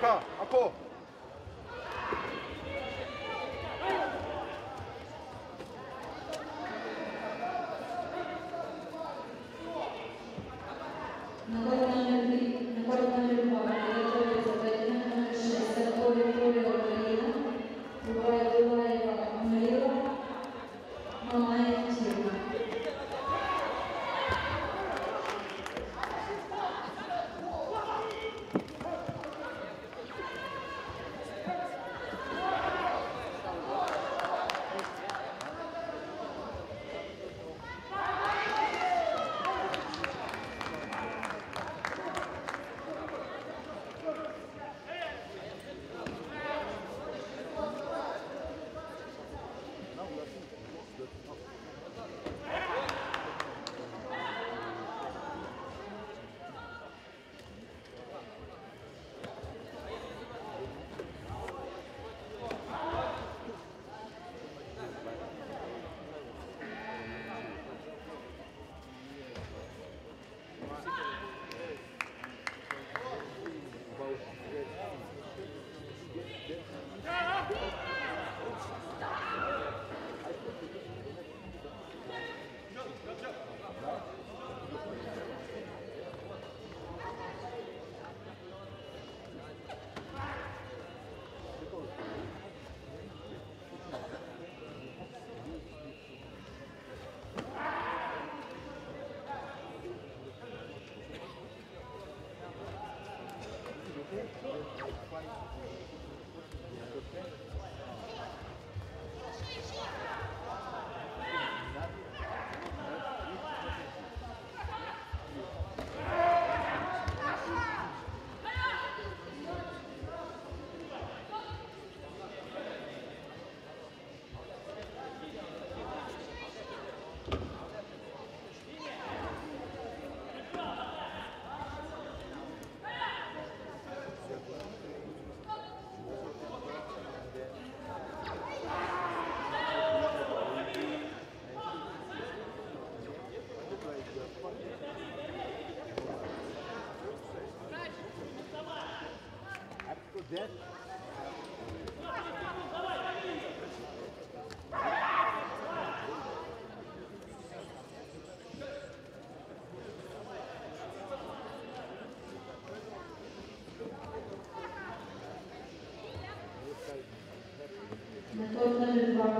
가. 앞으로 Nagora number one, приглашается